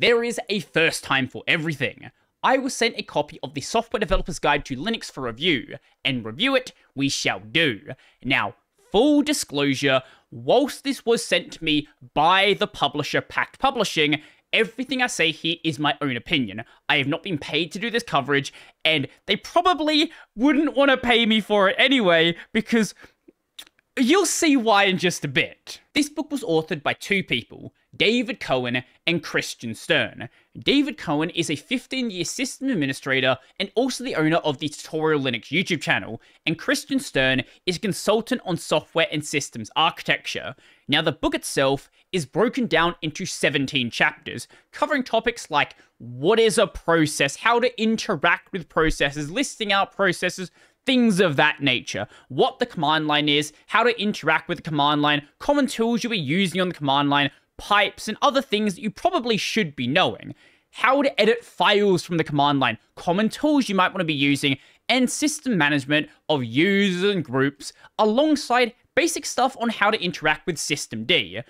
There is a first time for everything. I was sent a copy of the Software Developer's Guide to Linux for review, and review it we shall do. Now, full disclosure, whilst this was sent to me by the publisher Packt Publishing, everything I say here is my own opinion. I have not been paid to do this coverage, and they probably wouldn't want to pay me for it anyway, because You'll see why in just a bit. This book was authored by two people, David Cohen and Christian Sturn. David Cohen is a 15 year system administrator and also the owner of the Tutorial Linux YouTube channel, and Christian Sturn is a consultant on software and systems architecture. Now, the book itself is broken down into 17 chapters, covering topics like what is a process, how to interact with processes, listing out processes, things of that nature. What the command line is, how to interact with the command line, common tools you'll be using on the command line, pipes, and other things that you probably should be knowing. How to edit files from the command line, common tools you might want to be using, and system management of users and groups, alongside basic stuff on how to interact with systemd.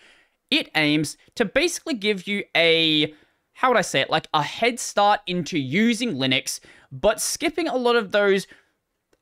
It aims to basically give you a how would I say it, like a head start into using Linux, but skipping a lot of those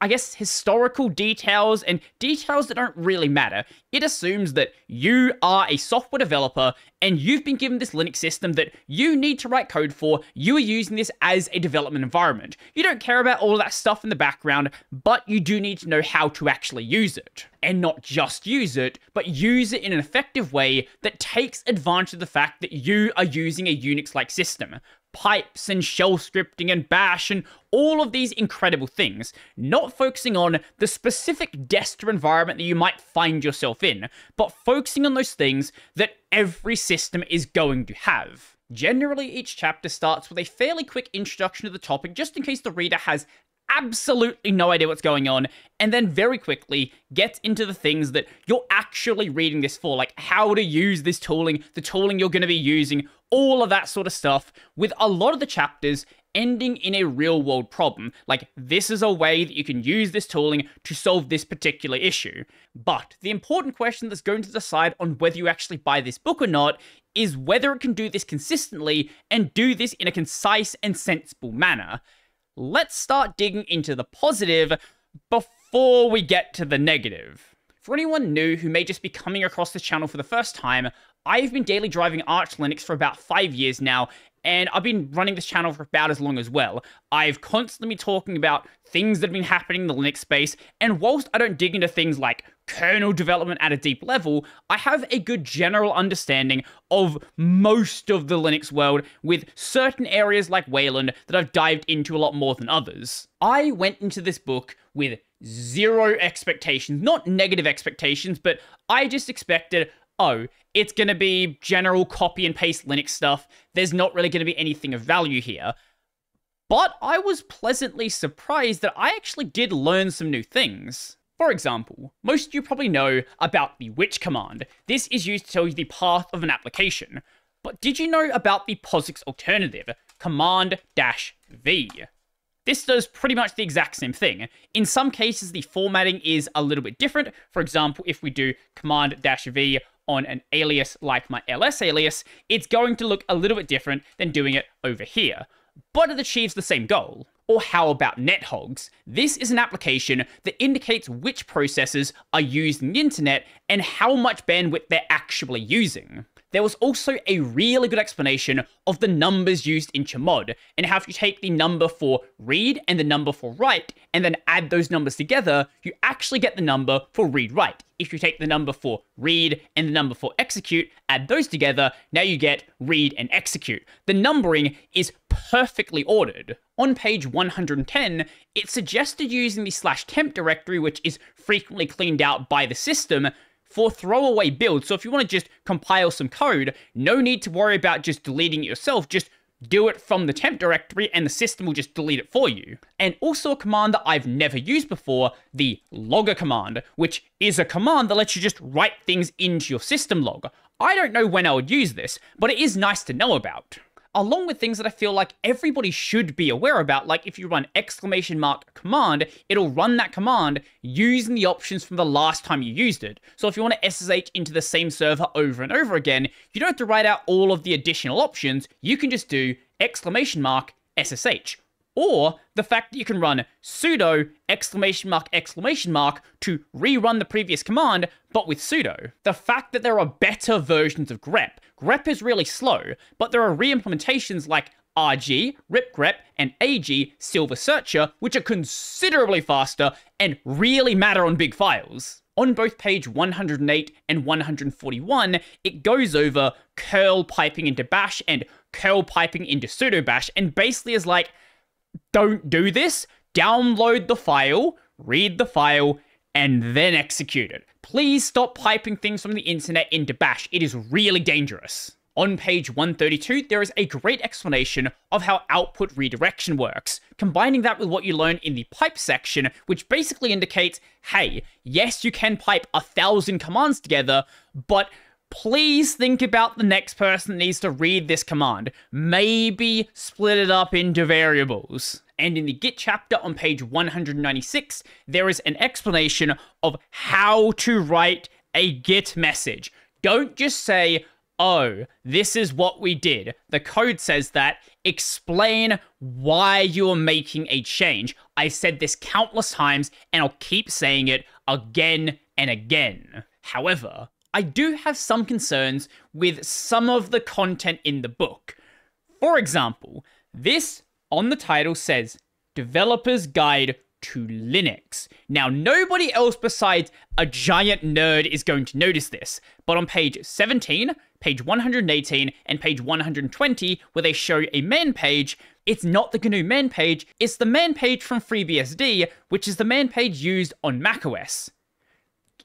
I guess, historical details and details that don't really matter. It assumes that you are a software developer and you've been given this Linux system that you need to write code for. You are using this as a development environment. You don't care about all that stuff in the background, but you do need to know how to actually use it. And not just use it, but use it in an effective way that takes advantage of the fact that you are using a Unix like system pipes and shell scripting and bash and all of these incredible things, not focusing on the specific desktop environment that you might find yourself in, but focusing on those things that every system is going to have. Generally, each chapter starts with a fairly quick introduction to the topic, just in case the reader has absolutely no idea what's going on, and then very quickly gets into the things that you're actually reading this for, like how to use this tooling, the tooling you're going to be using, all of that sort of stuff, with a lot of the chapters ending in a real world problem. Like, this is a way that you can use this tooling to solve this particular issue. But the important question that's going to decide on whether you actually buy this book or not is whether it can do this consistently and do this in a concise and sensible manner let's start digging into the positive before we get to the negative. For anyone new who may just be coming across this channel for the first time, I've been daily driving Arch Linux for about five years now, and I've been running this channel for about as long as well. I've constantly been talking about things that have been happening in the Linux space, and whilst I don't dig into things like kernel development at a deep level, I have a good general understanding of most of the Linux world, with certain areas like Wayland that I've dived into a lot more than others. I went into this book with zero expectations, not negative expectations, but I just expected oh, it's going to be general copy and paste Linux stuff. There's not really going to be anything of value here. But I was pleasantly surprised that I actually did learn some new things. For example, most of you probably know about the which command. This is used to tell you the path of an application. But did you know about the POSIX alternative, Command-V? This does pretty much the exact same thing. In some cases, the formatting is a little bit different. For example, if we do Command-V on an alias like my ls alias, it's going to look a little bit different than doing it over here. But it achieves the same goal. Or how about NetHogs? This is an application that indicates which processors are used in the internet and how much bandwidth they're actually using there was also a really good explanation of the numbers used in Chmod, and how if you take the number for read and the number for write, and then add those numbers together, you actually get the number for read-write. If you take the number for read and the number for execute, add those together, now you get read and execute. The numbering is perfectly ordered. On page 110, it suggested using the slash temp directory, which is frequently cleaned out by the system, for throwaway builds. So if you want to just compile some code, no need to worry about just deleting it yourself. Just do it from the temp directory and the system will just delete it for you. And also a command that I've never used before, the logger command, which is a command that lets you just write things into your system log. I don't know when I would use this, but it is nice to know about. Along with things that I feel like everybody should be aware about. Like if you run exclamation mark command, it'll run that command using the options from the last time you used it. So if you want to SSH into the same server over and over again, you don't have to write out all of the additional options. You can just do exclamation mark SSH or the fact that you can run sudo exclamation mark exclamation mark to rerun the previous command, but with sudo. The fact that there are better versions of grep. grep is really slow, but there are re-implementations like RG, ripgrep, and AG Silver Searcher, which are considerably faster and really matter on big files. On both page 108 and 141, it goes over curl piping into bash and curl piping into sudo bash, and basically is like, don't do this. Download the file, read the file, and then execute it. Please stop piping things from the internet into bash. It is really dangerous. On page 132, there is a great explanation of how output redirection works, combining that with what you learn in the pipe section, which basically indicates, hey, yes, you can pipe a thousand commands together, but please think about the next person that needs to read this command. Maybe split it up into variables. And in the Git chapter on page 196, there is an explanation of how to write a Git message. Don't just say, oh, this is what we did. The code says that. Explain why you're making a change. I said this countless times, and I'll keep saying it again and again. However, I do have some concerns with some of the content in the book. For example, this on the title says Developer's Guide to Linux. Now, nobody else besides a giant nerd is going to notice this, but on page 17, page 118, and page 120, where they show a man page, it's not the GNU man page, it's the man page from FreeBSD, which is the man page used on macOS.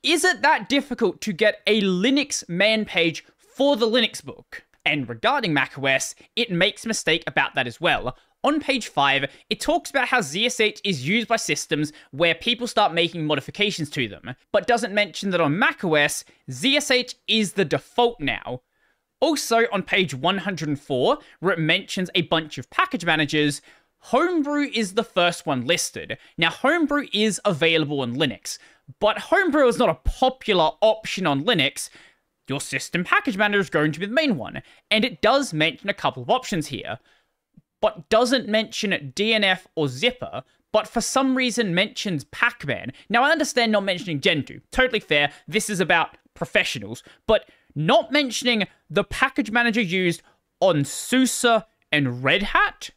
Is it that difficult to get a Linux man page for the Linux book? And regarding macOS, it makes a mistake about that as well. On page 5, it talks about how ZSH is used by systems where people start making modifications to them, but doesn't mention that on macOS, ZSH is the default now. Also, on page 104, where it mentions a bunch of package managers, Homebrew is the first one listed. Now, Homebrew is available on Linux, but Homebrew is not a popular option on Linux. Your system package manager is going to be the main one, and it does mention a couple of options here, but doesn't mention DNF or Zypper, but for some reason mentions Pacman. Now, I understand not mentioning Gentoo, totally fair, this is about professionals, but not mentioning the package manager used on SUSE and Red Hat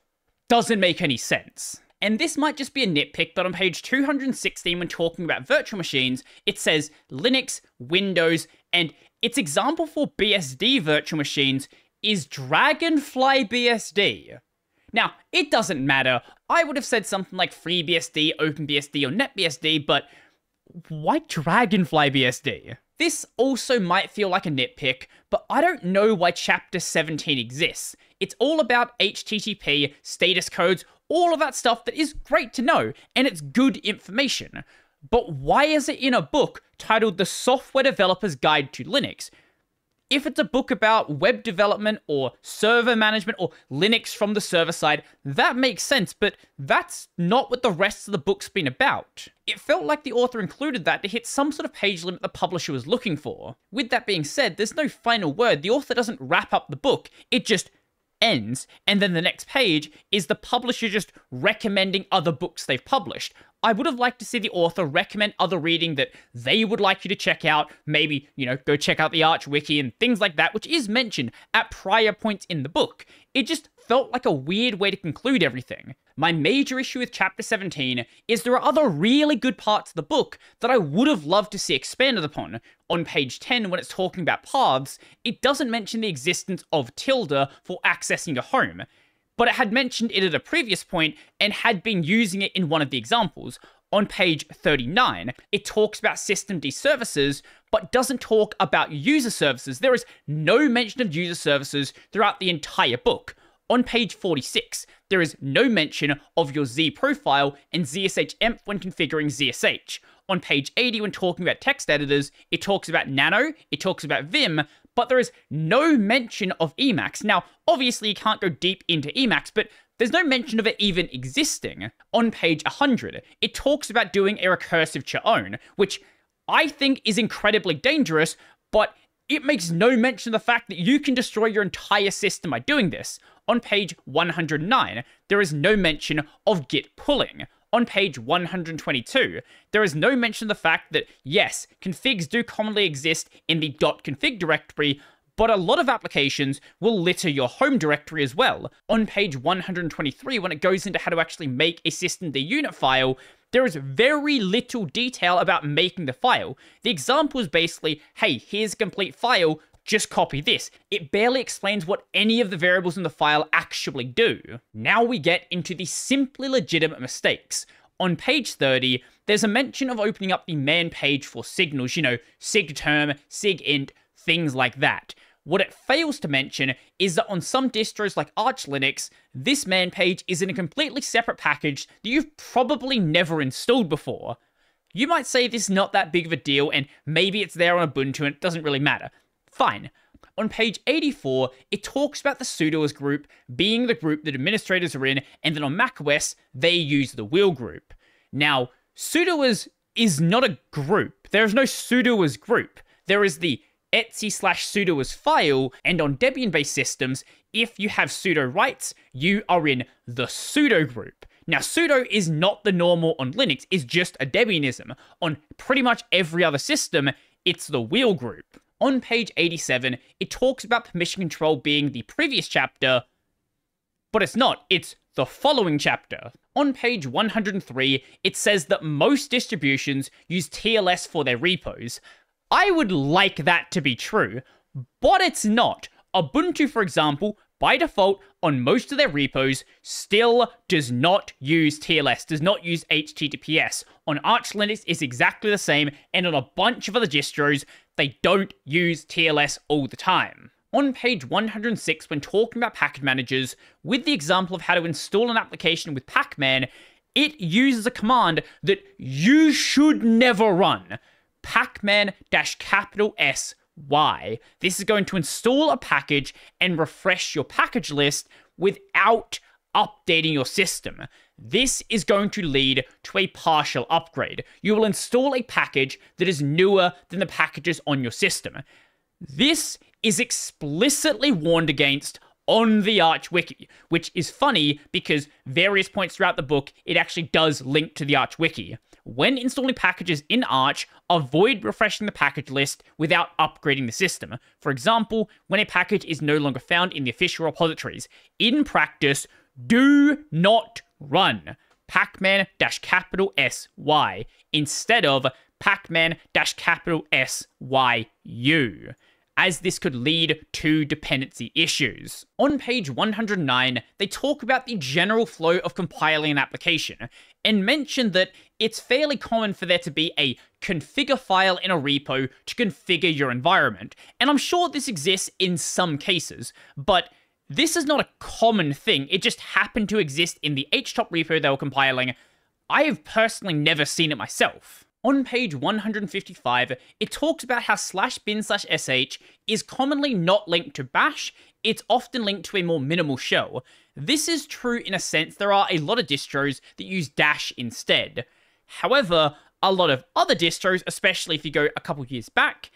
doesn't make any sense. And this might just be a nitpick, but on page 216, when talking about virtual machines, it says Linux, Windows, and its example for BSD virtual machines is Dragonfly BSD. Now, it doesn't matter. I would have said something like FreeBSD, OpenBSD, or NetBSD, but why Dragonfly BSD? This also might feel like a nitpick, but I don't know why Chapter 17 exists. It's all about HTTP, status codes, all of that stuff that is great to know, and it's good information. But why is it in a book titled The Software Developer's Guide to Linux? If it's a book about web development or server management or Linux from the server side, that makes sense, but that's not what the rest of the book's been about. It felt like the author included that to hit some sort of page limit the publisher was looking for. With that being said, there's no final word. The author doesn't wrap up the book, it just ends, and then the next page is the publisher just recommending other books they've published. I would have liked to see the author recommend other reading that they would like you to check out. Maybe, you know, go check out the Arch Wiki and things like that, which is mentioned at prior points in the book. It just felt like a weird way to conclude everything. My major issue with chapter 17 is there are other really good parts of the book that I would have loved to see expanded upon. On page 10, when it's talking about paths, it doesn't mention the existence of tilde for accessing a home but it had mentioned it at a previous point and had been using it in one of the examples. On page 39, it talks about systemd services, but doesn't talk about user services. There is no mention of user services throughout the entire book. On page 46, there is no mention of your Z profile and ZSH when configuring ZSH. On page 80, when talking about text editors, it talks about Nano, it talks about Vim, but there is no mention of Emacs. Now, obviously, you can't go deep into Emacs, but there's no mention of it even existing. On page 100, it talks about doing a recursive chown, which I think is incredibly dangerous, but it makes no mention of the fact that you can destroy your entire system by doing this. On page 109, there is no mention of git pulling. On page 122, there is no mention of the fact that, yes, configs do commonly exist in the .config directory, but a lot of applications will litter your home directory as well. On page 123, when it goes into how to actually make a systemd unit file, there is very little detail about making the file. The example is basically, hey, here's a complete file, just copy this. It barely explains what any of the variables in the file actually do. Now we get into the simply legitimate mistakes. On page 30, there's a mention of opening up the man page for signals, you know, sigterm, sigint, things like that. What it fails to mention is that on some distros like Arch Linux, this man page is in a completely separate package that you've probably never installed before. You might say this is not that big of a deal and maybe it's there on Ubuntu and it doesn't really matter. Fine. On page 84, it talks about the sudoers group being the group that administrators are in, and then on macOS, they use the wheel group. Now, sudoers is not a group. There is no sudoers group. There is the etc slash sudoers file, and on Debian based systems, if you have sudo rights, you are in the sudo group. Now, sudo is not the normal on Linux, it's just a Debianism. On pretty much every other system, it's the wheel group. On page 87, it talks about permission control being the previous chapter, but it's not, it's the following chapter. On page 103, it says that most distributions use TLS for their repos, I would like that to be true, but it's not. Ubuntu, for example, by default, on most of their repos, still does not use TLS, does not use HTTPS. On Arch Linux, it's exactly the same, and on a bunch of other distros, they don't use TLS all the time. On page 106, when talking about package managers, with the example of how to install an application with Pacman, it uses a command that you should never run pacman dash capital S Y. This is going to install a package and refresh your package list without updating your system. This is going to lead to a partial upgrade. You will install a package that is newer than the packages on your system. This is explicitly warned against on the Arch Wiki, which is funny because various points throughout the book it actually does link to the Arch Wiki. When installing packages in Arch, avoid refreshing the package list without upgrading the system. For example, when a package is no longer found in the official repositories. In practice, do not run pacman capital SY instead of pacman capital SYU as this could lead to dependency issues. On page 109, they talk about the general flow of compiling an application, and mention that it's fairly common for there to be a configure file in a repo to configure your environment. And I'm sure this exists in some cases, but this is not a common thing. It just happened to exist in the htop repo they were compiling. I have personally never seen it myself. On page 155, it talks about how slash bin slash sh is commonly not linked to bash, it's often linked to a more minimal shell. This is true in a sense, there are a lot of distros that use dash instead. However, a lot of other distros, especially if you go a couple years back,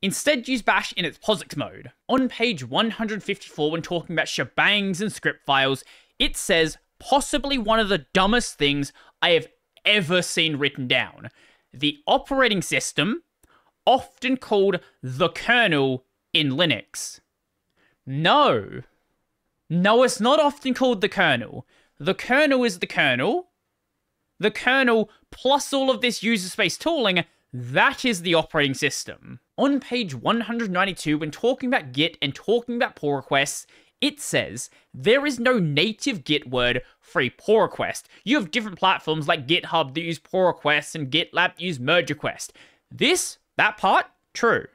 instead use bash in its POSIX mode. On page 154, when talking about shebangs and script files, it says possibly one of the dumbest things I have ever seen written down. The operating system, often called the kernel in Linux. No. No, it's not often called the kernel. The kernel is the kernel. The kernel plus all of this user space tooling, that is the operating system. On page 192, when talking about Git and talking about pull requests, it says there is no native Git word for a pull request. You have different platforms like GitHub that use pull requests and GitLab that use merge request. This, that part, true.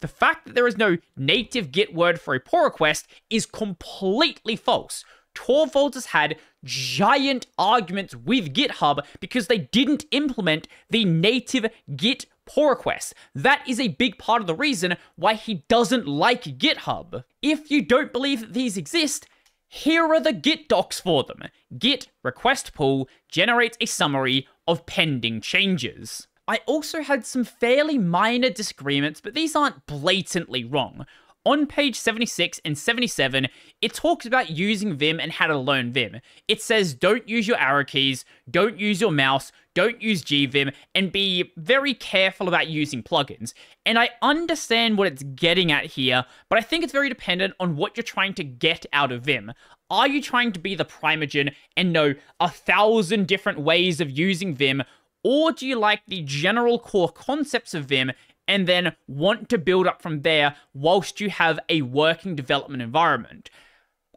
The fact that there is no native Git word for a pull request is completely false. Torvalds has had giant arguments with GitHub because they didn't implement the native Git pull requests. That is a big part of the reason why he doesn't like GitHub. If you don't believe that these exist, here are the Git docs for them. Git request pull generates a summary of pending changes. I also had some fairly minor disagreements, but these aren't blatantly wrong. On page 76 and 77, it talks about using Vim and how to learn Vim. It says don't use your arrow keys, don't use your mouse, don't use GVim, and be very careful about using plugins. And I understand what it's getting at here, but I think it's very dependent on what you're trying to get out of Vim. Are you trying to be the Primeagen and know a thousand different ways of using Vim, or do you like the general core concepts of Vim and then want to build up from there whilst you have a working development environment.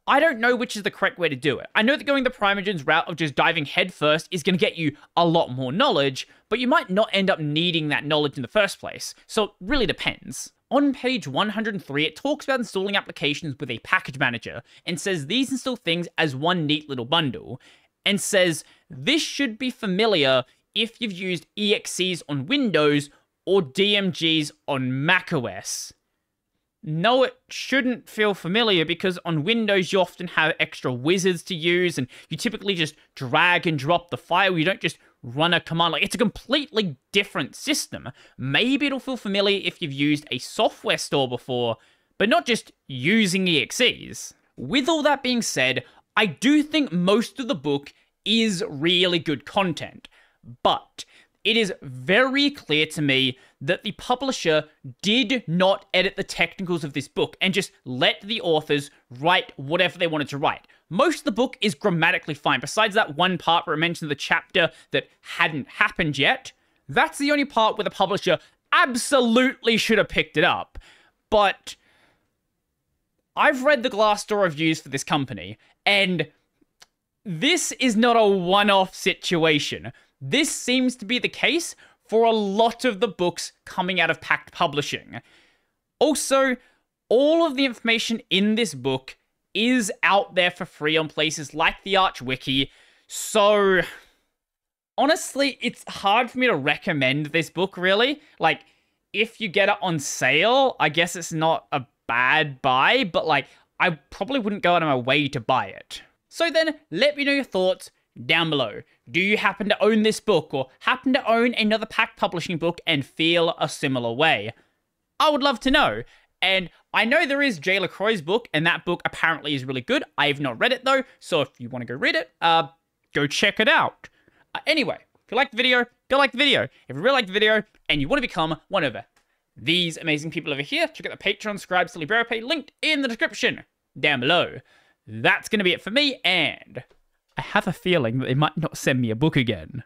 I don't know which is the correct way to do it. I know that going the Primeagen's route of just diving headfirst is going to get you a lot more knowledge, but you might not end up needing that knowledge in the first place, so it really depends. On page 103, it talks about installing applications with a package manager and says these install things as one neat little bundle, and says this should be familiar if you've used EXEs on Windows or DMGs on macOS. No, it shouldn't feel familiar because on Windows you often have extra wizards to use and you typically just drag and drop the file. You don't just run a command. Like, it's a completely different system. Maybe it'll feel familiar if you've used a software store before, but not just using EXEs. With all that being said, I do think most of the book is really good content, but it is very clear to me that the publisher did not edit the technicals of this book and just let the authors write whatever they wanted to write. Most of the book is grammatically fine, besides that one part where it mentioned the chapter that hadn't happened yet. That's the only part where the publisher absolutely should have picked it up. But I've read the Glassdoor reviews for this company, and this is not a one off situation. This seems to be the case for a lot of the books coming out of Packt Publishing. Also, all of the information in this book is out there for free on places like the Arch Wiki, so honestly, it's hard for me to recommend this book, really. Like, if you get it on sale, I guess it's not a bad buy, but like, I probably wouldn't go out of my way to buy it. So then, let me know your thoughts down below. Do you happen to own this book or happen to own another Packt Publishing book and feel a similar way? I would love to know. And I know there is Jay LaCroix's book, and that book apparently is really good. I have not read it though, so if you want to go read it, uh, go check it out. Uh, anyway, if you like the video, go like the video. If you really like the video and you want to become one of these amazing people over here, check out the Patreon, Scribe, Silly Pay, linked in the description down below. That's going to be it for me, and I have a feeling that they might not send me a book again.